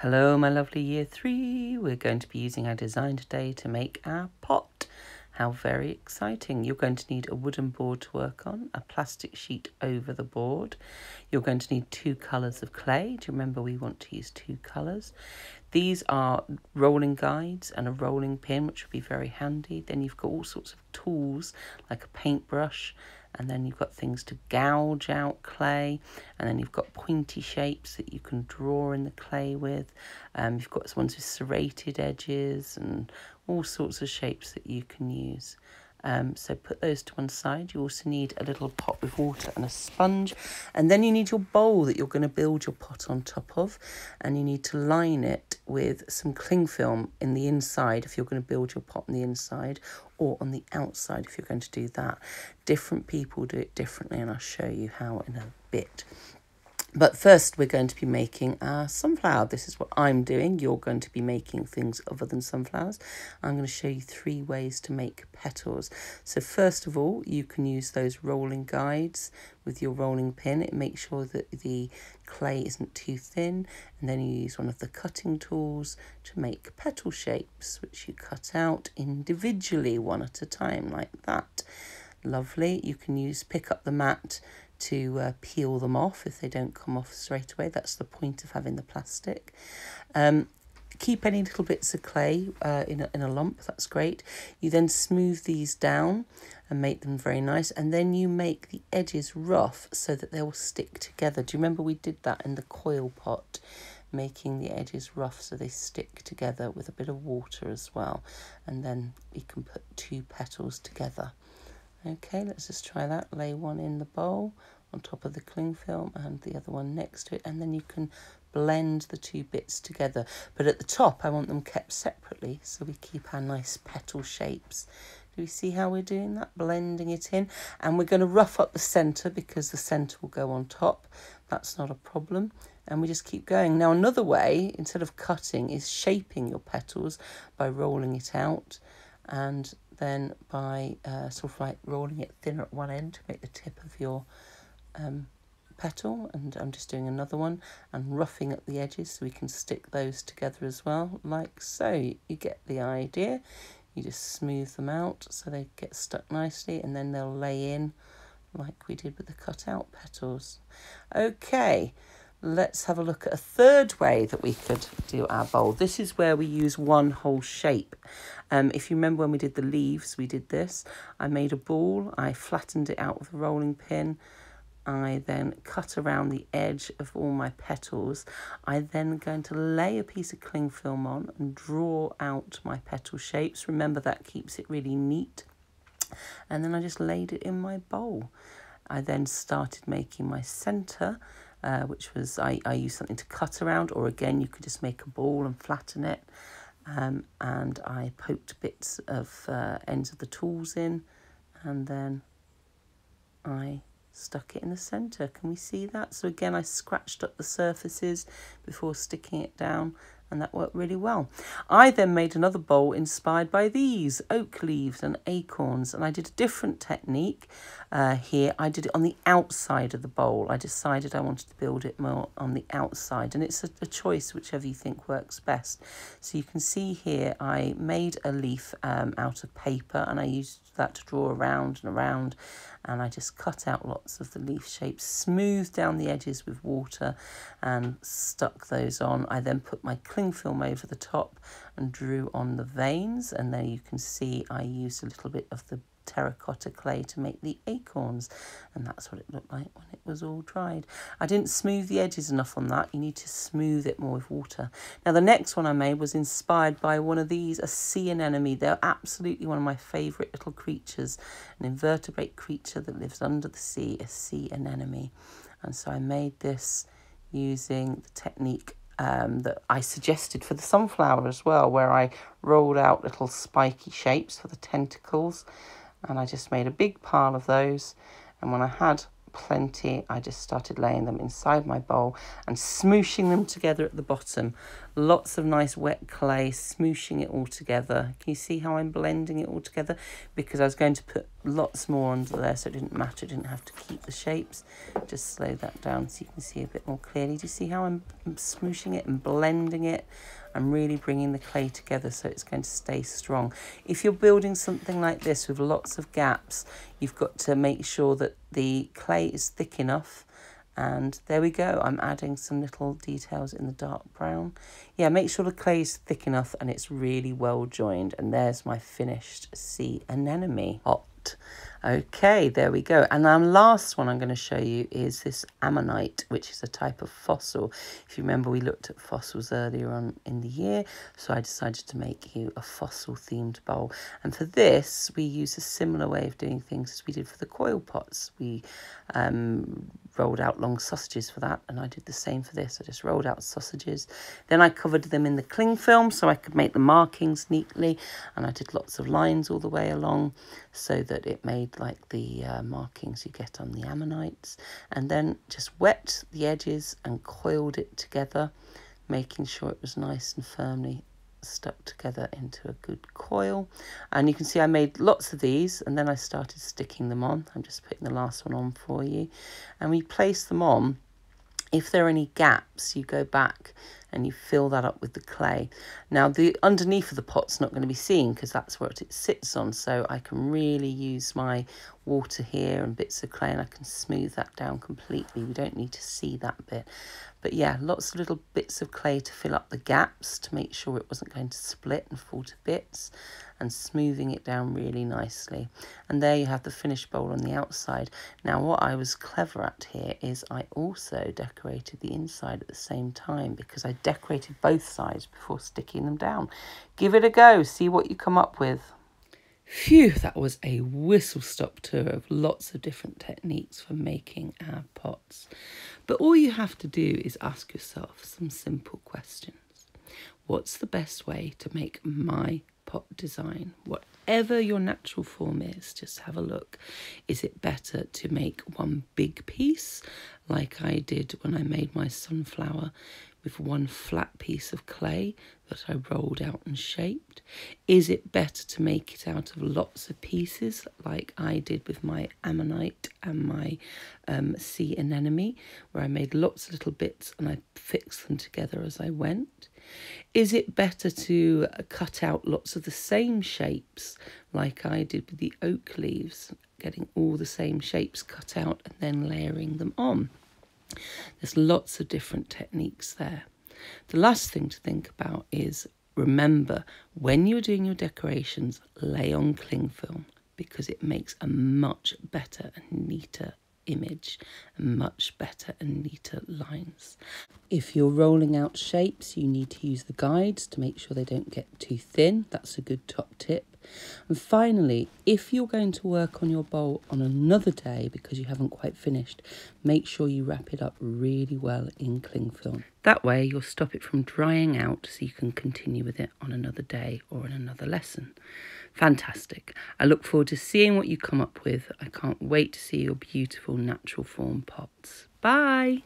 Hello, my lovely year three. We're going to be using our design today to make our pot. How very exciting. You're going to need a wooden board to work on, a plastic sheet over the board. You're going to need two colours of clay. Do you remember we want to use two colours? These are rolling guides and a rolling pin, which will be very handy. Then you've got all sorts of tools like a paintbrush and then you've got things to gouge out clay and then you've got pointy shapes that you can draw in the clay with. Um, you've got ones with serrated edges and all sorts of shapes that you can use um, so put those to one side. You also need a little pot with water and a sponge. And then you need your bowl that you're going to build your pot on top of. And you need to line it with some cling film in the inside if you're going to build your pot on the inside or on the outside if you're going to do that. Different people do it differently and I'll show you how in a bit. But first, we're going to be making a sunflower. This is what I'm doing. You're going to be making things other than sunflowers. I'm going to show you three ways to make petals. So first of all, you can use those rolling guides with your rolling pin. It makes sure that the clay isn't too thin. And then you use one of the cutting tools to make petal shapes, which you cut out individually, one at a time, like that. Lovely. You can use, pick up the mat to uh, peel them off if they don't come off straight away. That's the point of having the plastic. Um, keep any little bits of clay uh, in, a, in a lump, that's great. You then smooth these down and make them very nice. And then you make the edges rough so that they will stick together. Do you remember we did that in the coil pot? Making the edges rough so they stick together with a bit of water as well. And then you can put two petals together. Okay, let's just try that. Lay one in the bowl on top of the cling film and the other one next to it. And then you can blend the two bits together. But at the top, I want them kept separately so we keep our nice petal shapes. Do you see how we're doing that? Blending it in. And we're going to rough up the centre because the centre will go on top. That's not a problem. And we just keep going. Now, another way, instead of cutting, is shaping your petals by rolling it out and then by uh, sort of like rolling it thinner at one end to make the tip of your um, petal and I'm just doing another one and roughing at the edges so we can stick those together as well like so. You get the idea. You just smooth them out so they get stuck nicely and then they'll lay in like we did with the cut out petals. Okay let's have a look at a third way that we could do our bowl. This is where we use one whole shape. Um, if you remember when we did the leaves, we did this. I made a ball, I flattened it out with a rolling pin. I then cut around the edge of all my petals. I then going to lay a piece of cling film on and draw out my petal shapes. Remember that keeps it really neat. And then I just laid it in my bowl. I then started making my centre uh, which was I, I used something to cut around, or again, you could just make a ball and flatten it. Um, and I poked bits of uh, ends of the tools in, and then I stuck it in the centre. Can we see that? So again, I scratched up the surfaces before sticking it down and that worked really well. I then made another bowl inspired by these oak leaves and acorns and I did a different technique uh, here. I did it on the outside of the bowl. I decided I wanted to build it more on the outside and it's a, a choice whichever you think works best. So you can see here I made a leaf um, out of paper and I used that to draw around and around and I just cut out lots of the leaf shapes, smoothed down the edges with water and stuck those on. I then put my cling film over the top and drew on the veins and there you can see I used a little bit of the terracotta clay to make the acorns and that's what it looked like when it was all dried. I didn't smooth the edges enough on that. You need to smooth it more with water. Now the next one I made was inspired by one of these, a sea anemone. They're absolutely one of my favourite little creatures, an invertebrate creature that lives under the sea, a sea anemone. And so I made this using the technique um, that I suggested for the sunflower as well, where I rolled out little spiky shapes for the tentacles and I just made a big pile of those and when I had plenty I just started laying them inside my bowl and smooshing them together at the bottom Lots of nice wet clay, smooshing it all together. Can you see how I'm blending it all together? Because I was going to put lots more under there so it didn't matter. I didn't have to keep the shapes. Just slow that down so you can see a bit more clearly. Do you see how I'm smooshing it and blending it? I'm really bringing the clay together so it's going to stay strong. If you're building something like this with lots of gaps, you've got to make sure that the clay is thick enough. And there we go. I'm adding some little details in the dark brown. Yeah make sure the clay is thick enough and it's really well joined. And there's my finished sea anemone. Hot Okay, there we go. And the last one I'm going to show you is this ammonite, which is a type of fossil. If you remember, we looked at fossils earlier on in the year, so I decided to make you a fossil-themed bowl. And for this, we use a similar way of doing things as we did for the coil pots. We um, rolled out long sausages for that, and I did the same for this. I just rolled out sausages. Then I covered them in the cling film so I could make the markings neatly, and I did lots of lines all the way along so that it made like the uh, markings you get on the ammonites and then just wet the edges and coiled it together making sure it was nice and firmly stuck together into a good coil. And you can see I made lots of these and then I started sticking them on. I'm just putting the last one on for you. And we place them on. If there are any gaps you go back and you fill that up with the clay. Now the underneath of the pot's not going to be seen because that's what it sits on so I can really use my water here and bits of clay and I can smooth that down completely. We don't need to see that bit. But yeah, lots of little bits of clay to fill up the gaps to make sure it wasn't going to split and fall to bits and smoothing it down really nicely. And there you have the finished bowl on the outside. Now what I was clever at here is I also decorated the inside at the same time because I decorated both sides before sticking them down. Give it a go, see what you come up with. Phew, that was a whistle stop tour of lots of different techniques for making our pots. But all you have to do is ask yourself some simple questions. What's the best way to make my pot design? Whatever your natural form is, just have a look. Is it better to make one big piece like I did when I made my sunflower with one flat piece of clay that I rolled out and shaped? Is it better to make it out of lots of pieces like I did with my ammonite and my um, sea anemone where I made lots of little bits and I fixed them together as I went? Is it better to cut out lots of the same shapes like I did with the oak leaves, getting all the same shapes cut out and then layering them on? There's lots of different techniques there. The last thing to think about is remember when you're doing your decorations, lay on cling film because it makes a much better and neater image and much better and neater lines. If you're rolling out shapes, you need to use the guides to make sure they don't get too thin. That's a good top tip. And finally, if you're going to work on your bowl on another day because you haven't quite finished, make sure you wrap it up really well in cling film. That way you'll stop it from drying out so you can continue with it on another day or in another lesson. Fantastic. I look forward to seeing what you come up with. I can't wait to see your beautiful natural form pots. Bye.